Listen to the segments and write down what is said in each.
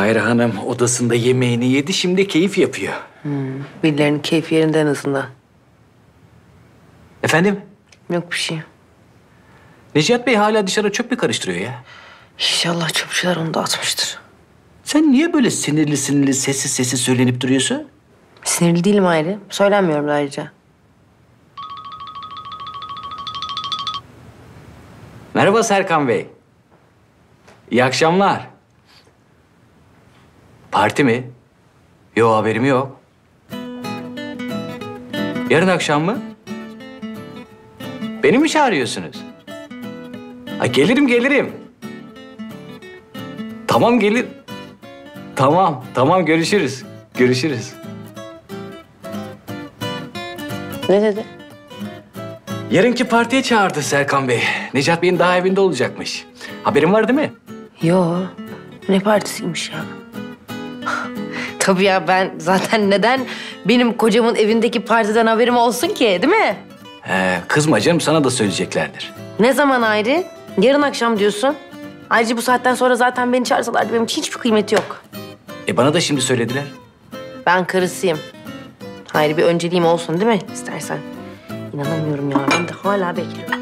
Hayri Hanım odasında yemeğini yedi, şimdi keyif yapıyor. Birilerinin keyfi yerinde en azından. Efendim? Yok bir şey. Necat Bey hala dışarı çöp mü karıştırıyor ya? İnşallah çöpçüler onu dağıtmıştır. Sen niye böyle sinirli sinirli, sessiz sessiz söylenip duruyorsun? Sinirli değilim ayrı. Söylenmiyorum da ayrıca. Merhaba Serkan Bey. İyi akşamlar. Parti mi? Yok haberim yok. Yarın akşam mı? Beni mi çağırıyorsunuz? Ha, gelirim gelirim. Tamam gelir. Tamam tamam görüşürüz. Görüşürüz. Ne dedi? Yarınki partiye çağırdı Serkan Bey. Necat Bey'in daha evinde olacakmış. Haberin var değil mi? Yo. Ne partisiymiş ya? Tabii ya ben zaten neden benim kocamın evindeki partiden haberim olsun ki değil mi? He, kızma canım sana da söyleyeceklerdir. Ne zaman ayrı? Yarın akşam diyorsun. Ayrıca bu saatten sonra zaten beni çağırsalardı benim için hiçbir kıymeti yok. E bana da şimdi söylediler. Ben karısıyım. Hayır bir önceliğim olsun değil mi istersen? İnanamıyorum ya ben de hala bekliyorum.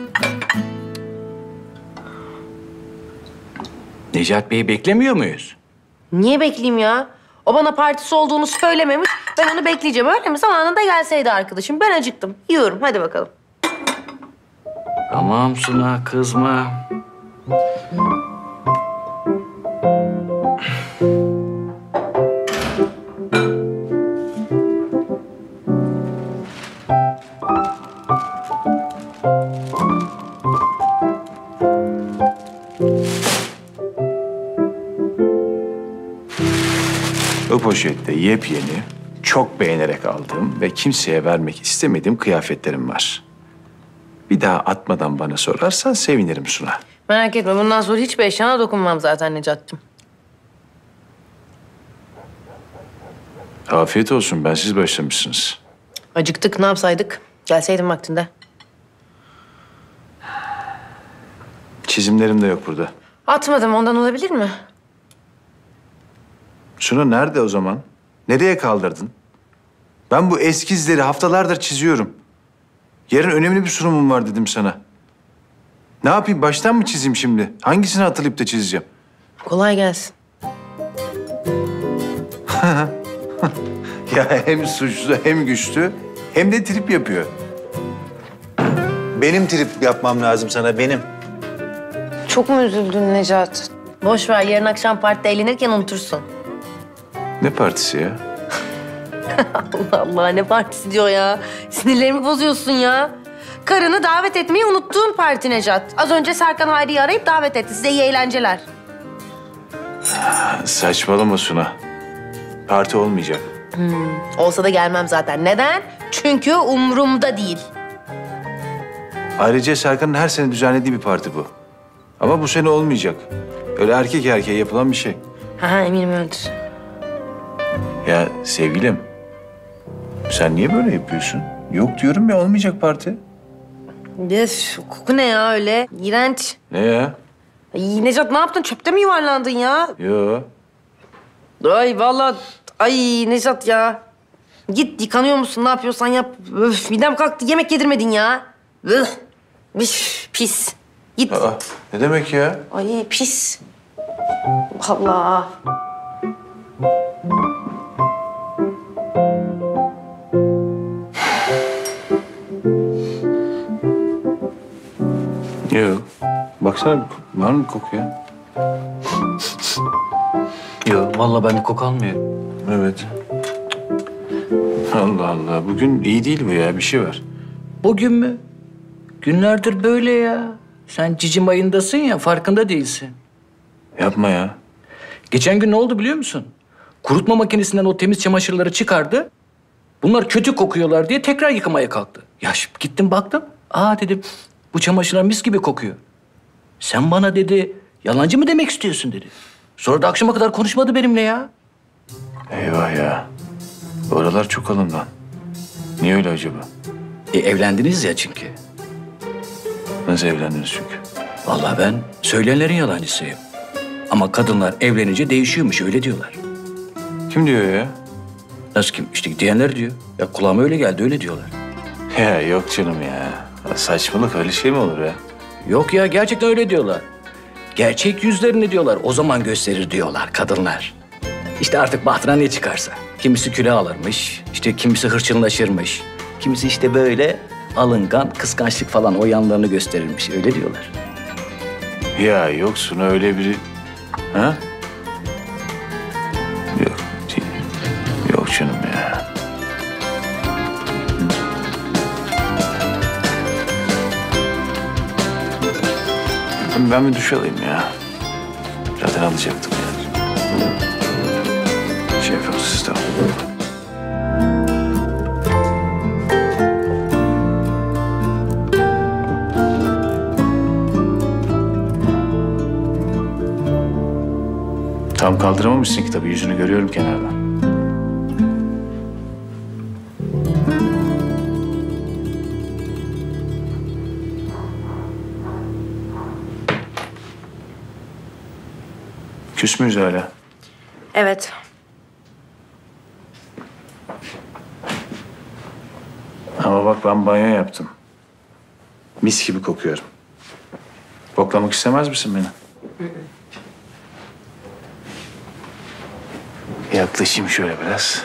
Necat Bey'i beklemiyor muyuz? Niye bekleyeyim ya? O bana partisi olduğunu söylememiş. Ben onu bekleyeceğim öyle mi? Zamanında gelseydi arkadaşım. Ben acıktım. Yiyorum hadi bakalım. Tamam Suna kızma. Yepyeni, çok beğenerek aldığım ve kimseye vermek istemediğim kıyafetlerim var. Bir daha atmadan bana sorarsan sevinirim Suna. Merak etme bundan sonra hiçbir eşyana dokunmam zaten Necat'cığım. Afiyet olsun, bensiz başlamışsınız. Acıktık ne yapsaydık? Gelseydin vaktinde. Çizimlerim de yok burada. Atmadım ondan olabilir mi? Suna nerede o zaman? Nereye kaldırdın? Ben bu eskizleri haftalardır çiziyorum. Yarın önemli bir sunumum var dedim sana. Ne yapayım, baştan mı çizeyim şimdi? Hangisini hatırlayıp da çizeceğim? Kolay gelsin. Ya hem suçlu hem güçlü hem de trip yapıyor. Benim trip yapmam lazım sana, benim. Çok mu üzüldün Necat? Boş ver yarın akşam partide eğlenirken unutursun. Ne partisi ya? Allah Allah ne partisi diyor ya. Sinirlerimi bozuyorsun ya. Karını davet etmeyi unuttuğun parti Necat. Az önce Serkan Hayri'yi arayıp davet etti. Size iyi eğlenceler. Saçmalama Suna. Parti olmayacak. Olsa da gelmem zaten. Neden? Çünkü umurumda değil. Ayrıca Serkan'ın her sene düzenlediği bir parti bu. Ama bu sene olmayacak. Öyle erkek erkeğe yapılan bir şey. Ha eminim öyledir. Ya sevgilim, sen niye böyle yapıyorsun? Yok diyorum ya olmayacak parti. Üf, koku ne ya öyle? İğrenç. Ne ya? Ay Necat ne yaptın? Çöpte mi yuvarlandın ya? Yo. Ay vallahi ay Necat ya. Git yıkanıyor musun? Ne yapıyorsan yap. Öf midem kalktı. Yemek yedirmedin ya. Üf, üf, pis. Git. Aa, ne demek ya? Ay pis. Allah. Baksana var mı koku ya? Yok vallahi ben bir koku almıyorum. Evet. Allah Allah. Bugün iyi değil bu ya. Bir şey var. Bugün mü? Günlerdir böyle ya. Sen cicim ayındasın ya farkında değilsin. Yapma ya. Geçen gün ne oldu biliyor musun? Kurutma makinesinden o temiz çamaşırları çıkardı. Bunlar kötü kokuyorlar diye tekrar yıkamaya kalktı. Ya şimdi gittim baktım. Aa dedim bu çamaşırlar mis gibi kokuyor. Sen bana dedi yalancı mı demek istiyorsun dedi. Sonra da akşama kadar konuşmadı benimle ya. Eyvah ya. Oralar çok alıngan. Niye öyle acaba? E, evlendiniz ya çünkü. Nasıl evlendiniz çünkü? Vallahi ben söyleyenlerin yalancısıyım. Ama kadınlar evlenince değişiyormuş öyle diyorlar. Kim diyor ya? Nasıl kim? İşte diyenler diyor. Ya kulağıma öyle geldi öyle diyorlar. Ya yok canım ya. Saçmalık öyle şey mi olur ya? Yok ya gerçekten öyle diyorlar. Gerçek yüzlerini diyorlar. O zaman gösterir diyorlar kadınlar. İşte artık bahtına ne çıkarsa. Kimisi küle alırmış, işte kimisi hırçınlaşırmış. Kimisi işte böyle alıngan, kıskançlık falan o yanlarını gösterirmiş. Öyle diyorlar. Ya yoksun öyle biri... Ha? Ben- bir duş alayım ya. Zaten alacaktım yani. Şey siz tamam. Tam kaldıramamışsın kitabı. Yüzünü görüyorum kenardan. Küs müyüz hala? Evet. Ama bak ben banyo yaptım. Mis gibi kokuyorum. Koklamak istemez misin beni? Yaklaşayım şöyle biraz.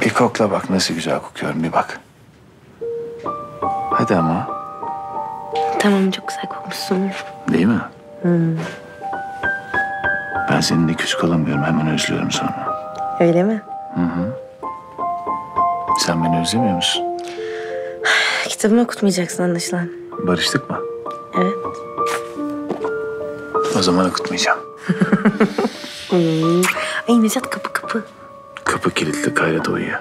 Bir kokla bak nasıl güzel kokuyorum bir bak. Hadi ama. Tamam çok güzel kokmuşsun. Değil mi? Ben seninle küs kalamıyorum. Hemen özlüyorum sonra. Öyle mi? Sen beni özlemiyor musun? Kitabımı okutmayacaksın anlaşılan. Barıştık mı? Evet. O zaman okutmayacağım. Ay Necat kapı kapı. Kapı kilitli Kayra da uyuyor.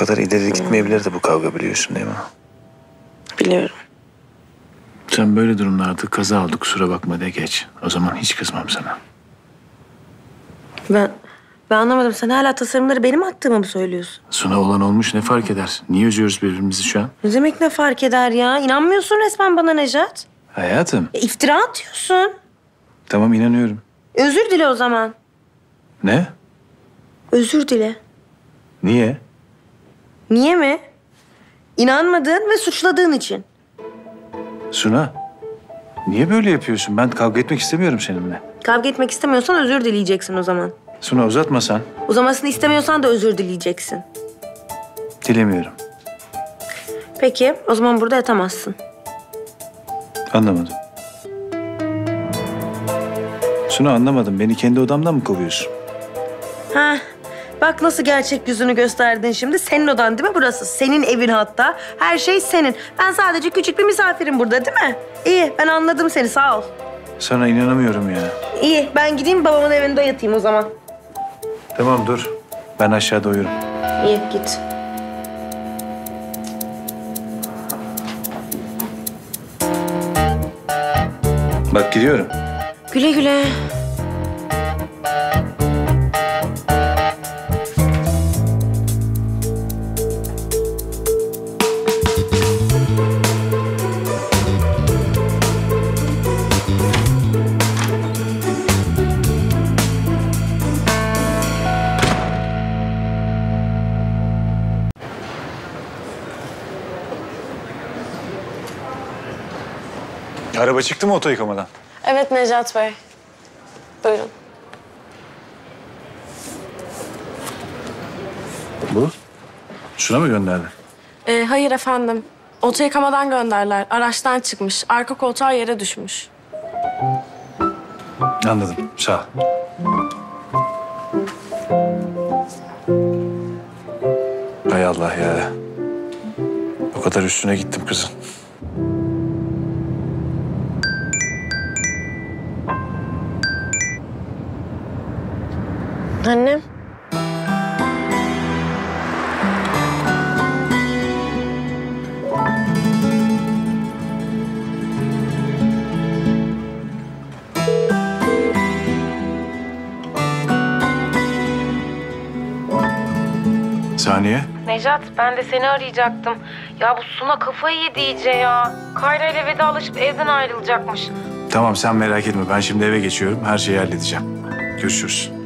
Kadar ileri gitmeyebilirdi bu kavga biliyorsun değil mi? Biliyorum. Sen böyle durumlarda kaza oldu kusura bakma de geç. O zaman hiç kızmam sana. Ben ben anlamadım. Sen hala tasarımları benim attığımı mı söylüyorsun? Suna olan olmuş ne fark eder? Niye üzüyoruz birbirimizi şu an? Ne demek ne fark eder ya? İnanmıyorsun resmen bana Necat. Hayatım. E, iftira atıyorsun. Tamam inanıyorum. Özür dile o zaman. Ne? Özür dile. Niye? Niye mi? İnanmadığın ve suçladığın için. Suna. Niye böyle yapıyorsun? Ben kavga etmek istemiyorum seninle. Kavga etmek istemiyorsan özür dileyeceksin o zaman. Suna uzatmasan. Uzamasını istemiyorsan da özür dileyeceksin. Dilemiyorum. Peki, o zaman burada yatamazsın. Anlamadım. Suna anlamadım. Beni kendi odamdan mı kovuyorsun? Ha, bak nasıl gerçek yüzünü gösterdin şimdi. Senin odan değil mi burası? Senin evin hatta. Her şey senin. Ben sadece küçük bir misafirim burada değil mi? İyi, ben anladım seni sağ ol. Sana inanamıyorum ya. İyi, ben gideyim babamın evinde yatayım o zaman. Tamam dur. Ben aşağıda uyurum. İyi, git. Bak gidiyorum. Güle güle. Araba çıktı mı oto yıkamadan? Evet Necat Bey. Buyurun. Bu? Şuna mı gönderdin? Ee, hayır efendim. Oto yıkamadan gönderler. Araçtan çıkmış. Arka koltuğa yere düşmüş. Anladım. Sağ ol. Hay Allah ya. O kadar üstüne gittim kızın. Annem. Saniye. Necat ben de seni arayacaktım. Ya bu Suna kafayı yedi iyice ya. Kayra ile vedalaşıp evden ayrılacakmış. Tamam sen merak etme. Ben şimdi eve geçiyorum. Her şeyi halledeceğim. Görüşürüz.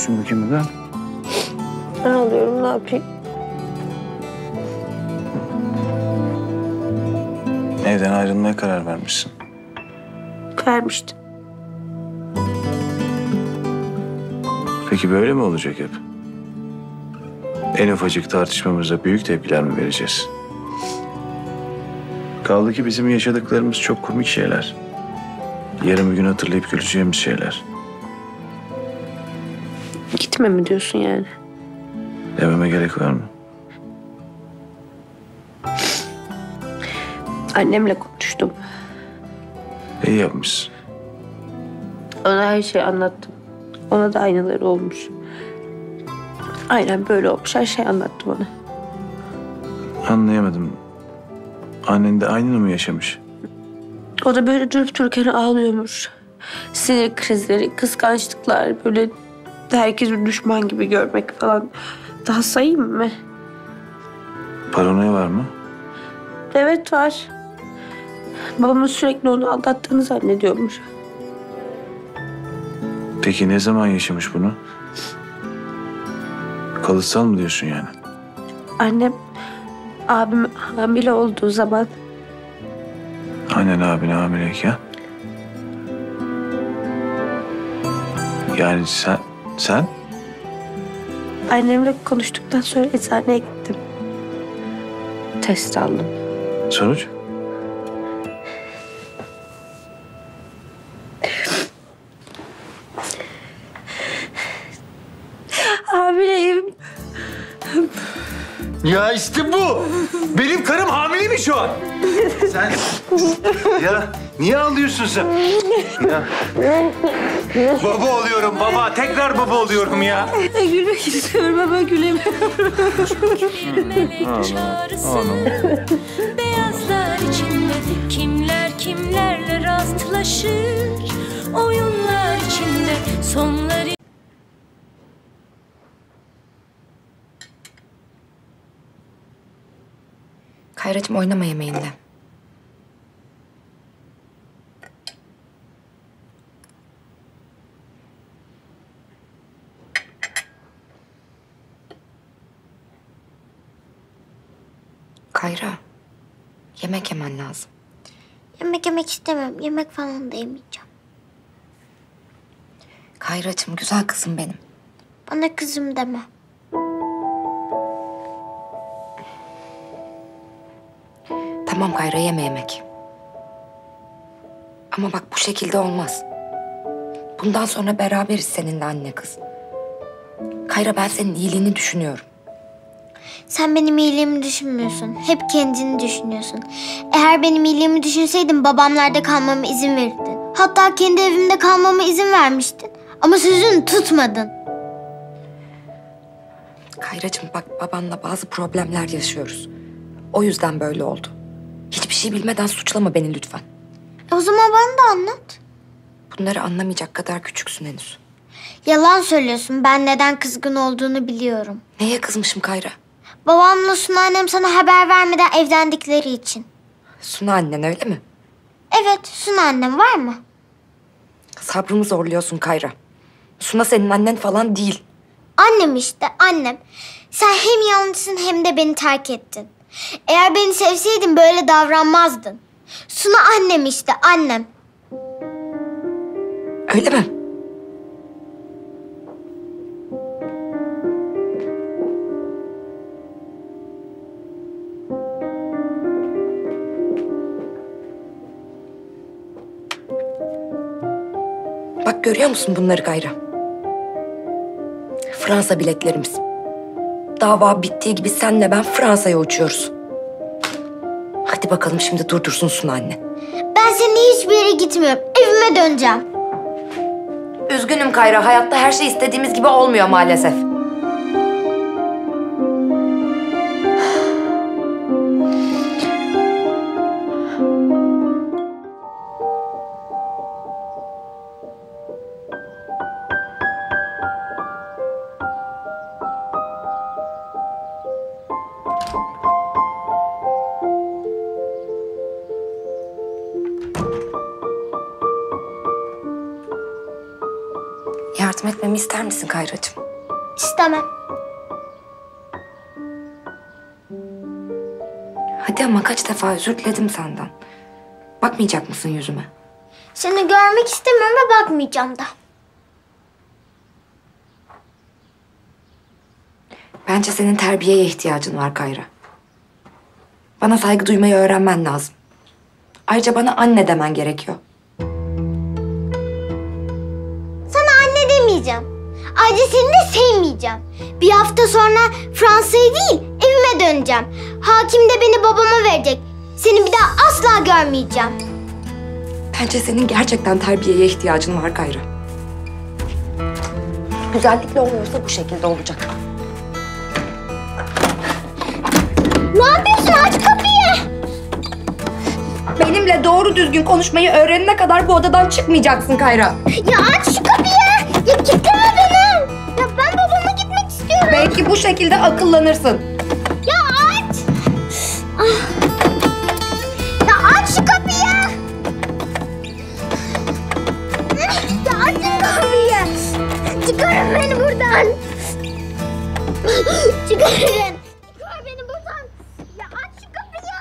Ne yapıyorsun bakayım burada? Ben alıyorum ne yapayım? Evden ayrılmaya karar vermişsin. Vermiştim. Peki böyle mi olacak hep? En ufacık tartışmamıza büyük tepkiler mi vereceğiz? Kaldı ki bizim yaşadıklarımız çok komik şeyler. Yarın bir gün hatırlayıp güleceğimiz şeyler. Gitme mi diyorsun yani? Dememe gerek var mı? Annemle konuştum. İyi yapmışsın. Ona her şeyi anlattım. Ona da aynıları olmuş. Aynen böyle olmuş. Her şeyi anlattı bana. Anlayamadım. Annen de aynını mı yaşamış? O da böyle durup dururken ağlıyormuş. Sinir krizleri, kıskançlıklar, böyle herkes bir düşman gibi görmek falan. Daha sayayım mı? Paranoya var mı? Evet var. Babamın sürekli onu aldattığını zannediyormuş. Peki ne zaman yaşamış bunu? Kalıtsal mı diyorsun yani? Annem abim hamile olduğu zaman Annen abine hamileyken. Yani sen, sen annemle konuştuktan sonra eczaneye gittim. Test aldım. sonuç? Hamileyim. Ya işte bu. Benim karım hamile mi şu an? Sen... ya niye ağlıyorsun sen? Ya. baba oluyorum baba. Tekrar baba oluyorum ya. Gülmek istiyorum ama gülemiyorum. Beyazlar içinde kimler kimlerle rastlaşır Oyunlar içinde sonları Kayracığım oynama yemeğinde. Kayra, yemek yemen lazım. Yemek yemek istemem. Yemek falan da yemeyeceğim. Kayracığım, güzel kızım benim. Bana kızım deme. Tamam Kayra, yeme yemek. Ama bak bu şekilde olmaz. Bundan sonra beraberiz seninle anne kız. Kayra ben senin iyiliğini düşünüyorum. Sen benim iyiliğimi düşünmüyorsun. Hep kendini düşünüyorsun. Eğer benim iyiliğimi düşünseydin babamlarda kalmama izin verirdin. Hatta kendi evimde kalmama izin vermiştin. Ama sözünü tutmadın. Kayracığım bak babanla bazı problemler yaşıyoruz. O yüzden böyle oldu. Hiçbir şey bilmeden suçlama beni lütfen. E o zaman bana da anlat. Bunları anlamayacak kadar küçüksün henüz. Yalan söylüyorsun. Ben neden kızgın olduğunu biliyorum. Neye kızmışım Kayra? Babamla Suna annem sana haber vermeden evlendikleri için. Suna annen öyle mi? Evet, Suna annem var mı? Sabrımı zorluyorsun Kayra. Suna senin annen falan değil. Annem işte, annem. Sen hem yanlışsın hem de beni terk ettin. Eğer beni sevseydin böyle davranmazdın. Suna annem işte, annem. Öyle mi? Görüyor musun bunları Kayra? Fransa biletlerimiz. Dava bittiği gibi senle ben Fransa'ya uçuyoruz. Hadi bakalım şimdi durdursun Suna anne. Ben seni hiçbir yere gitmiyorum. Evime döneceğim. Üzgünüm Kayra. Hayatta her şey istediğimiz gibi olmuyor maalesef. Misin Kayracığım? İstemem. Hadi ama kaç defa özür diledim senden. Bakmayacak mısın yüzüme? Seni görmek istemiyorum ve bakmayacağım da. Bence senin terbiyeye ihtiyacın var Kayra. Bana saygı duymayı öğrenmen lazım. Ayrıca bana anne demen gerekiyor. Ayrıca seni de sevmeyeceğim. Bir hafta sonra Fransa'ya değil evime döneceğim. Hakim de beni babama verecek. Seni bir daha asla görmeyeceğim. Bence senin gerçekten terbiyeye ihtiyacın var Kayra. Güzellikle olmuyorsa bu şekilde olacak. Ne yapıyorsun? Aç kapıyı. Benimle doğru düzgün konuşmayı öğrenene kadar bu odadan çıkmayacaksın Kayra. Ya aç şu kapıyı. Ya kilitleme Belki bu şekilde akıllanırsın. Ya aç. Ah. Ya aç şu kapıyı. Ya açın kapıyı. Çıkarın beni buradan. Çıkarın. Çıkar beni buradan. Ya aç şu kapıyı.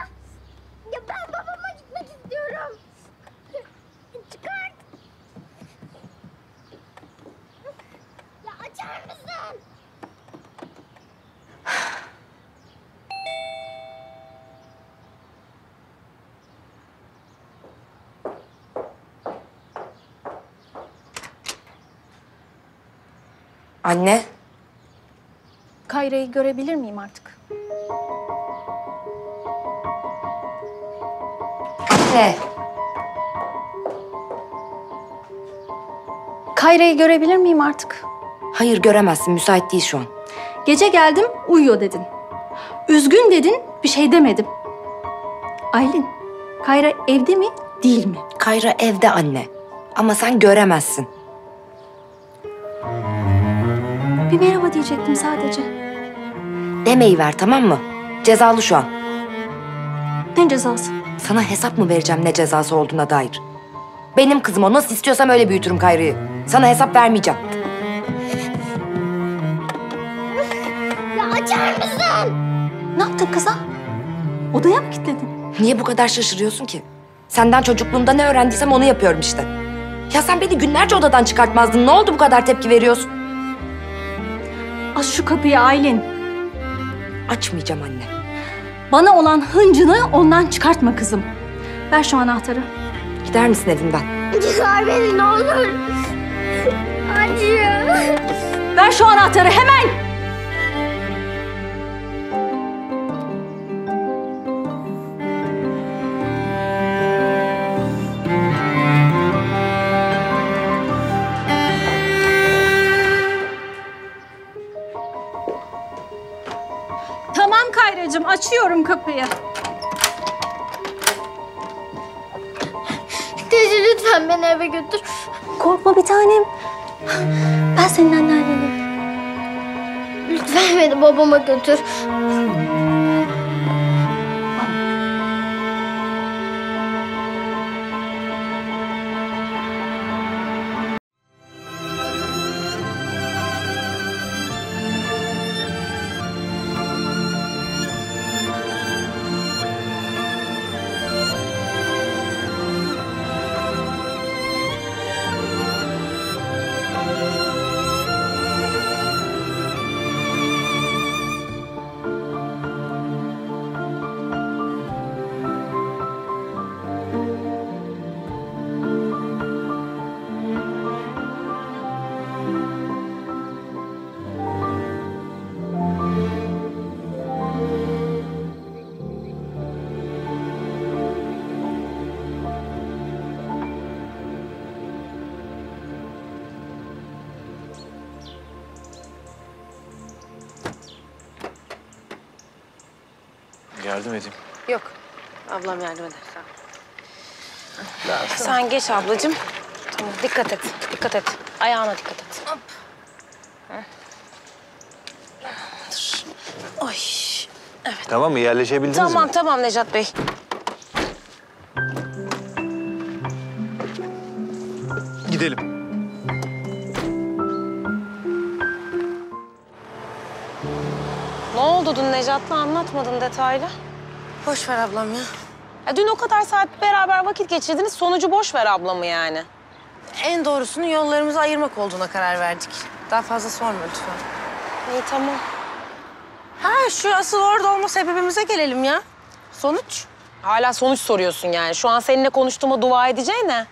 Ya ben babama gitmek istiyorum. Çıkar. Ya açar mısın? Anne, Kayra'yı görebilir miyim artık? anne. Kayra'yı görebilir miyim artık? Hayır göremezsin, müsait değil şu an. Gece geldim, uyuyor dedin. Üzgün dedin, bir şey demedim. Aylin, Kayra evde mi, değil mi? Kayra evde anne. Ama sen göremezsin. Bir merhaba diyecektim sadece. Demeyi ver tamam mı? Cezalı şu an. Ne cezası? Sana hesap mı vereceğim ne cezası olduğuna dair? Benim kızım o nasıl istiyorsam öyle büyütürüm Kayra'yı. Sana hesap vermeyeceğim. Ya açar mısın? Ne yaptın kıza? Odaya mı kilitledin? Niye bu kadar şaşırıyorsun ki? Senden çocukluğumda ne öğrendiysem onu yapıyorum işte. Ya sen beni günlerce odadan çıkartmazdın. Ne oldu bu kadar tepki veriyorsun? Aç şu kapıyı Aylin. Açmayacağım anne. Bana olan hıncını ondan çıkartma kızım. Ver şu anahtarı. Gider misin evimden? Çıkar beni ne olur. Acıyor. Ver şu anahtarı hemen. Açıyorum kapıyı. Teyze lütfen beni eve götür. Korkma bir tanem. Ben senin anneannenim. Lütfen beni babama götür. Yardım edeyim. Yok. Ablam yardım eder. Sağ ol. Sen geç ablacığım. Tamam dikkat et. Dikkat et. Ayağına dikkat et. Hop. Dur. Oy. Tamam mı? Yerleşebildiniz Tamam mi? tamam Necat Bey. Gidelim. Ne oldu dün Necat'la anlatmadın detaylı. Boş ver ablam ya. Ya dün o kadar saat beraber vakit geçirdiniz. Sonucu boş ver ablamı yani. En doğrusunun yollarımızı ayırmak olduğuna karar verdik. Daha fazla sorma lütfen. İyi tamam. Ha şu asıl orada olma sebebimize gelelim ya. Sonuç? Hala sonuç soruyorsun yani. Şu an seninle konuştuğuma dua edeceğine.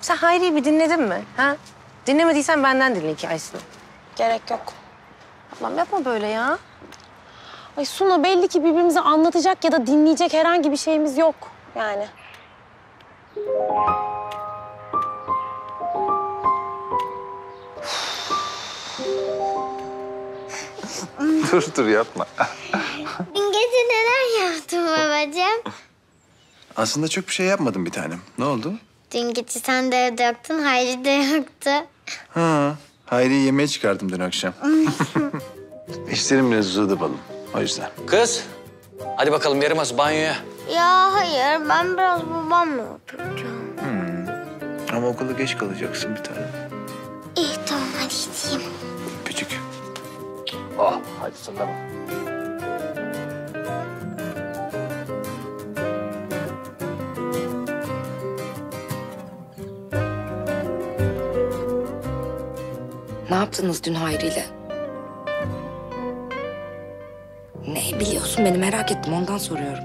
Sen Hayri'yi bir dinledin mi? Ha? Dinlemediysen benden dinle hikayesini. Gerek yok. Ablam yapma böyle ya. Ay Suna belli ki birbirimize anlatacak ya da dinleyecek herhangi bir şeyimiz yok yani. dur dur yapma. Dün gece neler yaptın babacığım? Aslında çok bir şey yapmadım bir tanem. Ne oldu? Dün gece sen de evde yoktun, Hayri de yoktu. Ha, Hayri'yi yemeğe çıkardım dün akşam. İşlerim biraz uzadı balım. O yüzden. Kız, hadi bakalım yaramaz banyoya. Ya hayır, ben biraz babamla oturacağım. Ama okula geç kalacaksın bir tane. İyi tamam hadi gideyim. Küçük. Oh, hadi sakalım. Ne yaptınız dün Hayri ile? Biliyorsun beni merak ettim ondan soruyorum.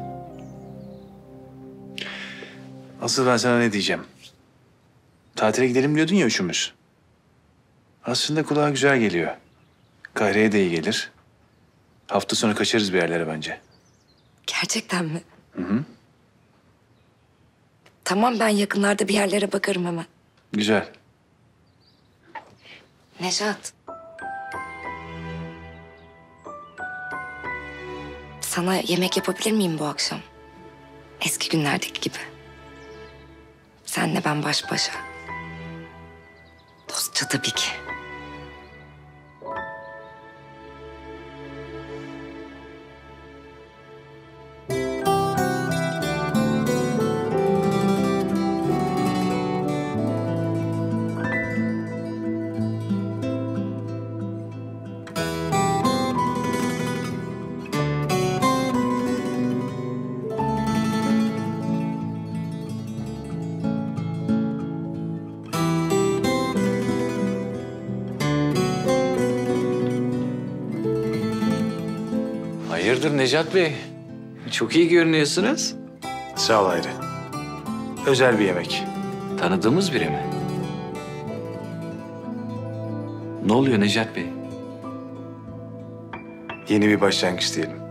Asıl ben sana ne diyeceğim? Tatile gidelim diyordun ya üçümüz. Aslında kulağa güzel geliyor. Kayra'ya da iyi gelir. Hafta sonu kaçarız bir yerlere bence. Gerçekten mi? Hı hı. Tamam ben yakınlarda bir yerlere bakarım hemen. Güzel. Nejat. Sana yemek yapabilir miyim bu akşam? Eski günlerdeki gibi. Senle ben baş başa. Dostça tabii ki. Hayırdır Necat Bey? Çok iyi görünüyorsunuz. Sağ ol Hayri. Özel bir yemek. Tanıdığımız biri mi? Ne oluyor Necat Bey? Yeni bir başlangıç diyelim.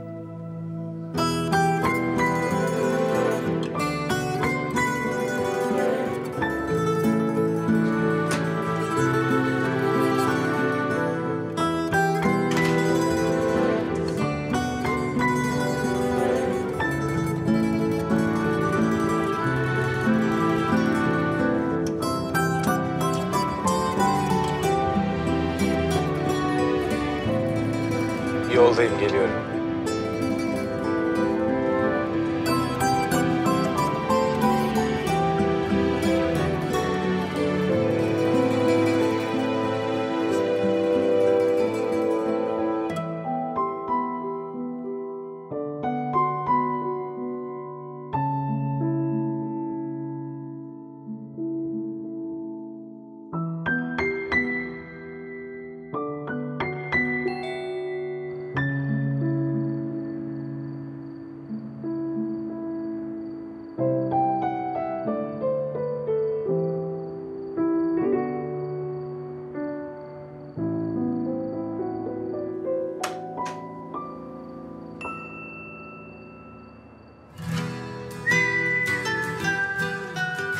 Yoldayım, geliyorum.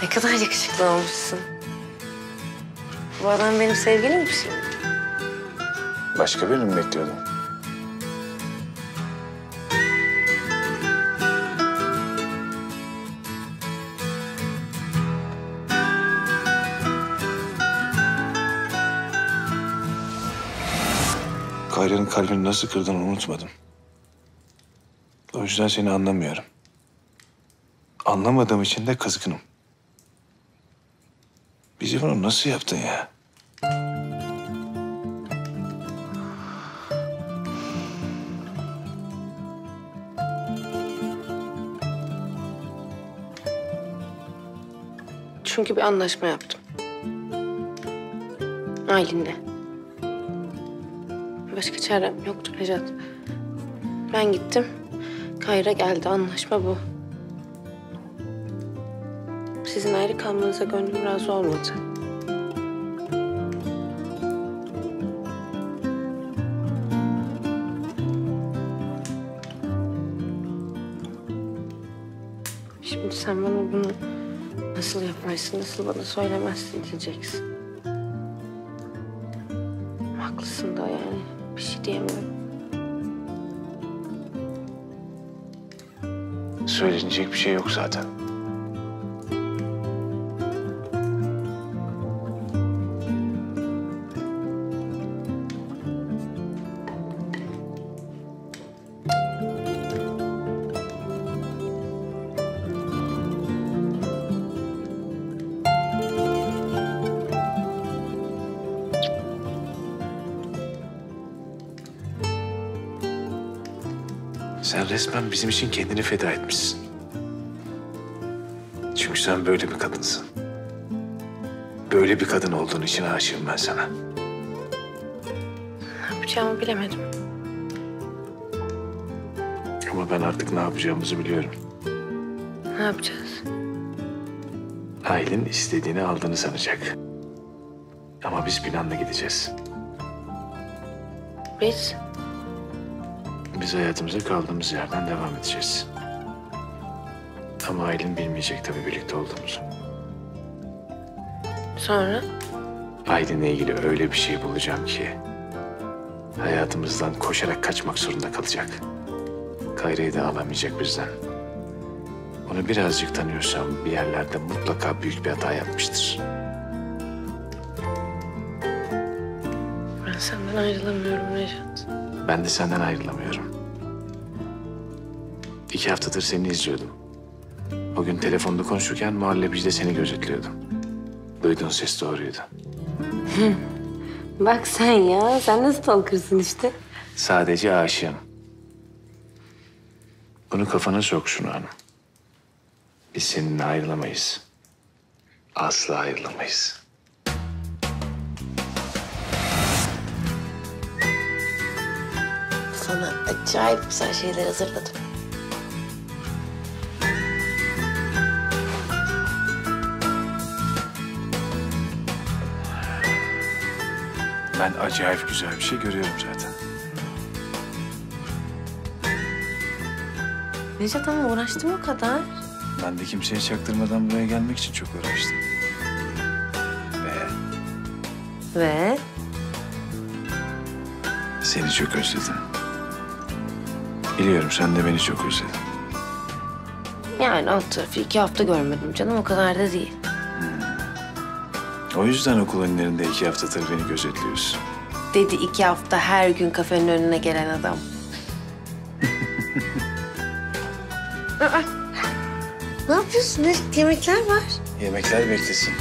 Ne kadar yakışıklı olmuşsun. Bu adam benim sevgilim mi şimdi? Başka birini mi bekliyordun? Kayra'nın kalbini nasıl kırdığını unutmadım. O yüzden seni anlamıyorum. Anlamadığım için de kızgınım. Bizi bunu nasıl yaptın ya? Çünkü bir anlaşma yaptım. Aylin'le. Başka çarem yoktu Necat. Ben gittim. Kayra geldi. Anlaşma bu. Sizin ayrı kalmanıza gönlüm razı olmadı. Şimdi sen bana bunu nasıl yaparsın, nasıl bana söylemezsin diyeceksin. Haklısın da yani. Bir şey diyemiyorum. Söylenecek bir şey yok zaten. Sen resmen bizim için kendini feda etmişsin. Çünkü sen böyle bir kadınsın. Böyle bir kadın olduğun için aşığım ben sana. Ne yapacağımı bilemedim. Ama ben artık ne yapacağımızı biliyorum. Ne yapacağız? Aylin istediğini aldığını sanacak. Ama biz planla gideceğiz. Biz Biz hayatımıza kaldığımız yerden devam edeceğiz. Ama Aylin bilmeyecek tabii birlikte olduğumuzu. sonra Aylin'le ilgili öyle bir şey bulacağım ki... ...hayatımızdan koşarak kaçmak zorunda kalacak. Kayra'yı da alamayacak bizden. Onu birazcık tanıyorsam bir yerlerde mutlaka büyük bir hata yapmıştır. ben senden ayrılamıyorum Necat. Ben de senden ayrılamıyorum. İki haftadır seni izliyordum. O gün telefonda konuşurken muhallebicide seni gözetliyordum. Duyduğun ses doğruydu. Bak sen ya, sen nasıl talkırsın işte. Sadece aşığım. Bunu kafana sok şunu hanım. Biz seninle ayrılamayız. Asla ayrılamayız. Sana acayip güzel şeyler hazırladım. Ben acayip güzel bir şey görüyorum zaten. Necat ama uğraştım o kadar. Ben de kimseye çaktırmadan buraya gelmek için çok uğraştım. Ve Ve seni çok özledim. Biliyorum sen de beni çok özledin. yani alt tarafı iki hafta görmedim canım o kadar da değil. O yüzden okul önlerinde iki haftadır beni gözetliyorsun. Dedi iki hafta her gün kafenin önüne gelen adam. Aa, ne yapıyorsun? Ne- Yemekler var. Yemekler beklesin.